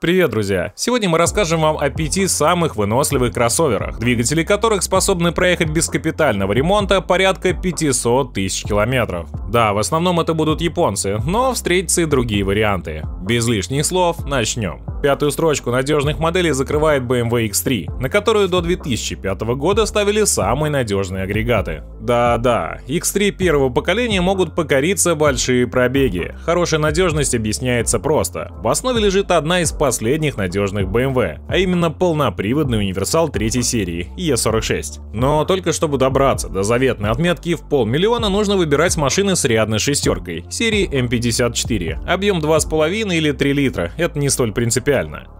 Привет, друзья! Сегодня мы расскажем вам о пяти самых выносливых кроссоверах, двигатели которых способны проехать без капитального ремонта порядка 500 тысяч километров. Да, в основном это будут японцы, но встретятся и другие варианты. Без лишних слов, начнем. Пятую строчку надежных моделей закрывает BMW X3, на которую до 2005 года ставили самые надежные агрегаты. Да-да, X3 первого поколения могут покориться большие пробеги. Хорошая надежность объясняется просто. В основе лежит одна из последних надежных BMW, а именно полноприводный универсал третьей серии E46. Но только чтобы добраться до заветной отметки в полмиллиона, нужно выбирать машины с рядной шестеркой, серии M54, объем 2,5 или 3 литра, это не столь принципиально.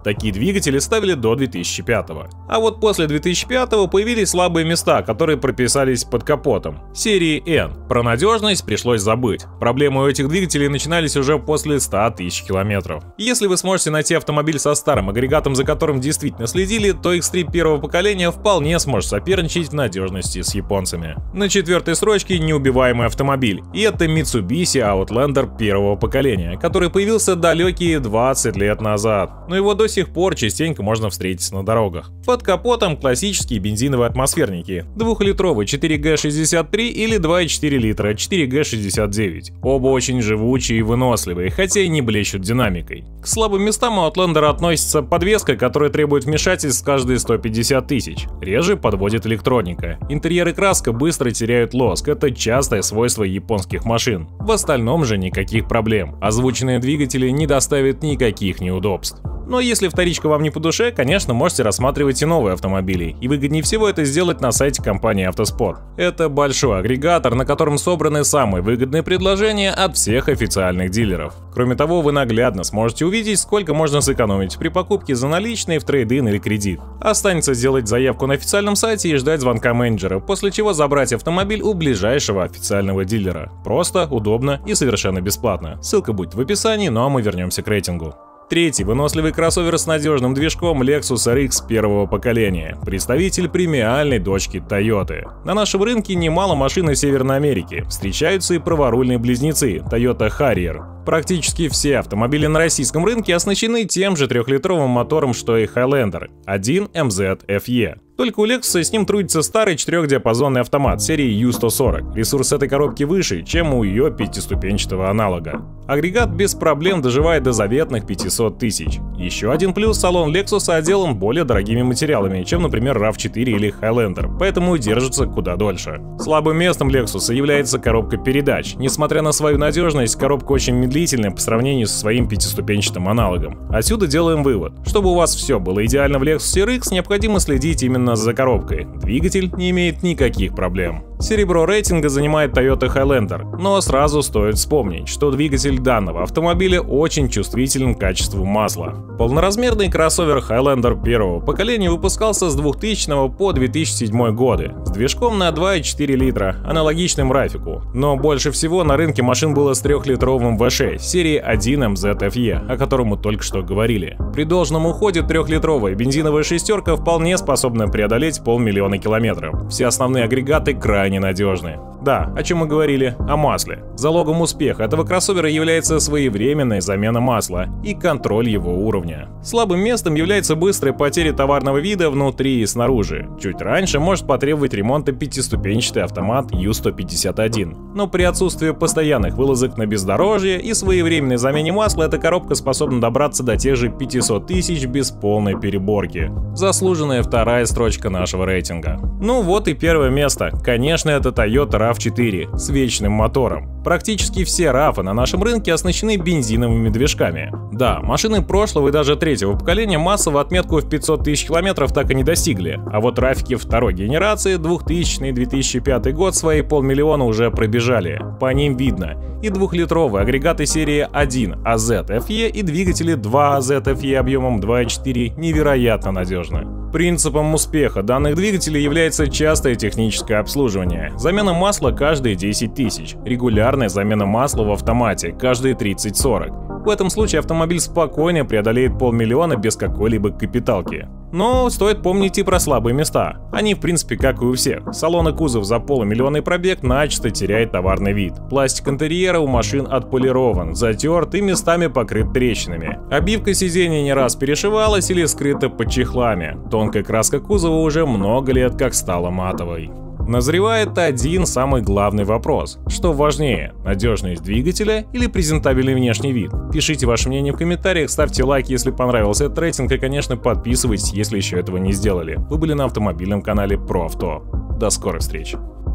Такие двигатели ставили до 2005 -го. А вот после 2005 появились слабые места, которые прописались под капотом, серии N. Про надежность пришлось забыть. Проблемы у этих двигателей начинались уже после 100 тысяч километров. Если вы сможете найти автомобиль со старым агрегатом, за которым действительно следили, то X3 первого поколения вполне сможет соперничать в надежности с японцами. На четвертой строчке неубиваемый автомобиль, и это Mitsubishi Outlander первого поколения, который появился далекие 20 лет назад, но его до сих пор частенько можно встретить на дорогах. Под капотом классические бензиновые атмосферники, двухлитровый 4G63 или 2,4 литра 4G69. Оба очень живучие и выносливые, хотя и не блещут динамикой. К слабым местам Outlander относится подвеска, которая требует вмешательств каждые 150 тысяч. Реже подводит электроника. Интерьер и краска быстро теряют лоск, это частое свойство японских машин. В остальном же никаких проблем. Озвученные двигатели не доставят никаких неудобств. Но если вторичка вам не по душе, конечно, можете рассматривать и новые автомобили, и выгоднее всего это сделать на сайте компании Автоспорт. Это большой агрегатор, на котором собраны самые выгодные предложения от всех официальных дилеров. Кроме того, вы наглядно сможете увидеть, сколько можно сэкономить при покупке за наличные в трейдин или кредит. Останется сделать заявку на официальном сайте и ждать звонка менеджера, после чего забрать автомобиль у ближайшего официального дилера. Просто, удобно и совершенно бесплатно. Ссылка будет в описании, ну а мы вернемся к рейтингу. Третий выносливый кроссовер с надежным движком Lexus RX первого поколения, представитель премиальной дочки Toyota. На нашем рынке немало машин из Северной Америки, встречаются и праворульные близнецы Toyota Harrier. Практически все автомобили на российском рынке оснащены тем же трехлитровым мотором, что и Highlander 1 MZ FE. Только у Lexus с ним трудится старый четырехдиапазонный автомат серии U140. Ресурс этой коробки выше, чем у ее пятиступенчатого аналога. Агрегат без проблем доживает до заветных 500 тысяч. Еще один плюс – салон Lexus отделан более дорогими материалами, чем, например, RAV4 или Highlander, поэтому держится куда дольше. Слабым местом Lexus является коробка передач. Несмотря на свою надежность, коробка очень медлительная по сравнению со своим пятиступенчатым аналогом. Отсюда делаем вывод. Чтобы у вас все было идеально в Lexus RX, необходимо следить именно за коробкой. Двигатель не имеет никаких проблем. Серебро рейтинга занимает Toyota Highlander, но сразу стоит вспомнить, что двигатель данного автомобиля очень чувствителен к качеству масла. Полноразмерный кроссовер Highlander первого поколения выпускался с 2000 по 2007 годы, с движком на 2,4 литра, аналогичным Рафику. Но больше всего на рынке машин было с 3-литровым V6 серии 1 MZFE, о котором мы только что говорили. При должном уходе трехлитровая бензиновая шестерка вполне способна преодолеть полмиллиона километров. Все основные агрегаты крайне крайне надежны. Да, о чем мы говорили? О масле. Залогом успеха этого кроссовера является своевременная замена масла и контроль его уровня. Слабым местом является быстрая потеря товарного вида внутри и снаружи. Чуть раньше может потребовать ремонта пятиступенчатый автомат U151. Но при отсутствии постоянных вылазок на бездорожье и своевременной замене масла эта коробка способна добраться до тех же 500 тысяч без полной переборки. Заслуженная вторая строчка нашего рейтинга. Ну вот и первое место. Конечно, это Toyota RAV4 с вечным мотором. Практически все RAV на нашем рынке оснащены бензиновыми движками. Да, машины прошлого и даже третьего поколения массово отметку в 500 тысяч километров так и не достигли, а вот рафики второй генерации 2000-2005 год свои полмиллиона уже пробежали. По ним видно и двухлитровые агрегаты серии 1 AZ FE и двигатели 2 AZ FE объемом 2.4 невероятно надежны. Принципом успеха данных двигателей является частое техническое обслуживание. Замена масла каждые 10 тысяч, регулярная замена масла в автомате каждые 30-40. В этом случае автомобиль спокойно преодолеет полмиллиона без какой-либо капиталки. Но стоит помнить и про слабые места. Они в принципе как и у всех. Салон и кузов за полумиллионный пробег начисто теряет товарный вид. Пластик интерьера у машин отполирован, затерт и местами покрыт трещинами. Обивка сидений не раз перешивалась или скрыта под чехлами. Тонкая краска кузова уже много лет как стала матовой. Назревает один самый главный вопрос. Что важнее, надежность двигателя или презентабельный внешний вид? Пишите ваше мнение в комментариях, ставьте лайк, если понравился этот рейтинг, и, конечно, подписывайтесь, если еще этого не сделали. Вы были на автомобильном канале Про Авто. До скорых встреч!